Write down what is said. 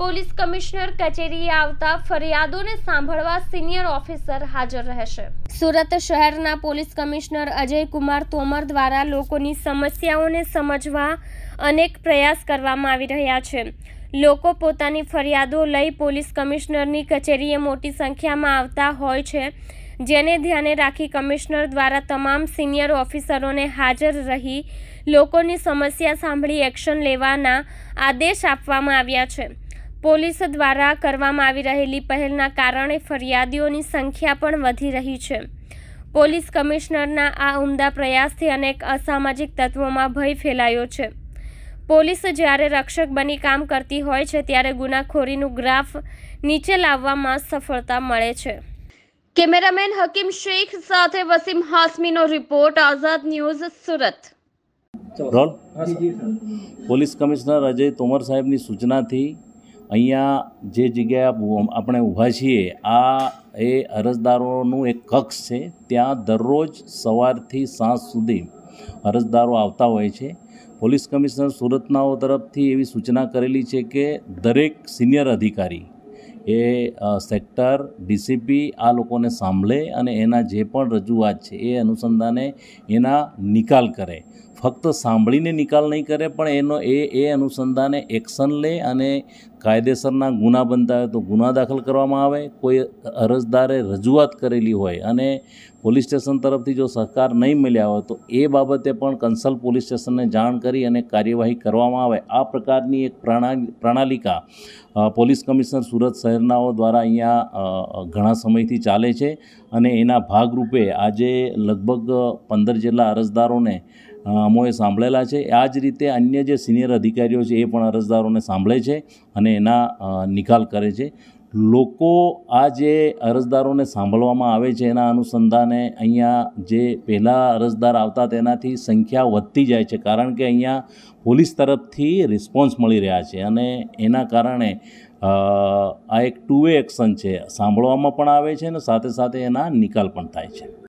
Police commissioner કચેરીએ આવતા ફરિયાદોને સાંભળવા સિનિયર ઓફિસર હાજર રહેશે. સુરત શહેરના પોલીસ કમિશનર અજય કુમાર તોમર દ્વારા લોકોની સમસ્યાઓને સમજવા અનેક પ્રયાસ કરવામાં આવી રહ્યા છે. લોકો પોતાની ફરિયાદો લઈ પોલીસ કમિશનરની કચેરીએ મોટી સંખ્યામાં આવતા હોય છે, જેને ધ્યાને રાખી કમિશનર દ્વારા તમામ સિનિયર ઓફિસરોને હાજર રહી લોકોની સમસ્યા સાંભળી એક્શન લેવાના આદેશ આપવામાં આવ્યા છે. પોલીસ દ્વારા કરવામાં આવી રહેલી પહેલના કારણે ફરિયાદીઓની સંખ્યા પણ વધી રહી છે. પોલીસ કમિશનરના આ ઉમદા પ્રયાસથી અનેક અસામાજિક તત્વોમાં ભય ફેલાયો છે. પોલીસ જ્યારે રક્ષક બની કામ કરતી હોય છે ત્યારે ગુનાખોરીનું ગ્રાફ નીચે લાવવામાં સફળતા મળે છે. કેમેરામેન હકીમ શેખ સાથે Wasim હાસમીનો report Azad news Surat. Police commissioner Ajay Tomar સાહેબની સૂચનાથી અહીંયા જે જગ્યાએ આપ આપણે ઊભા છીએ, આ એ અરજદારોનું એક કક્ષ છે. ત્યાં દરરોજ સવારથી સાંજ સુધી અરજદારો આવતા હોય છે. પોલીસ કમિશનર સુરતનાઓ તરફથી એવી સૂચના કરેલી છે કે દરેક સિનિયર અધિકારી એ સેક્ટર, ડીસીપી આ લોકોને સાંભળે અને એના જે પણ રજૂઆત છે એ અનુસંધાને એના નિકાલ કરે. ફક્ત સાંભળીને નિકાલ નહીં કરે પણ એનો એ એ અનુસંધાને એક્શન લે અને કાયદેસરના ગુના બનતા હોય તો ગુના દાખલ કરવામાં આવે. કોઈ અરજદારે રજૂઆત કરેલી હોય અને પોલીસ સ્ટેશન તરફથી જો સહકાર નહીં મળ્યા હોય તો એ બાબતે પણ કન્સલ્ટ પોલીસ સ્ટેશનને જાણ કરી અને કાર્યવાહી કરવામાં આવે. આ પ્રકારની એક પ્રણા પ્રણાલિકા પોલીસ કમિશનર સુરત શહેરનાઓ દ્વારા અહીંયા ઘણા સમયથી ચાલે છે અને એના ભાગરૂપે આજે લગભગ પંદર જેટલા અરજદારોને અ, અમોએ સાંભળેલા છે. આ જ રીતે અન્ય જે સિનિયર અધિકારીઓ છે એ પણ અરજદારોને સાંભળે છે અને એના નિકાલ કરે છે. લોકો આ જે અરજદારોને સાંભળવામાં આવે છે એના અનુસંધાને અહીંયા જે પહેલાં અરજદાર આવતા તેનાથી સંખ્યા વધતી જાય છે કારણ કે અહીંયા પોલીસ તરફથી રિસ્પોન્સ મળી રહ્યા છે અને એના કારણે આ એક ટુ વે એક્શન છે. સાંભળવામાં પણ આવે છે અને સાથે સાથે એના નિકાલ પણ થાય છે.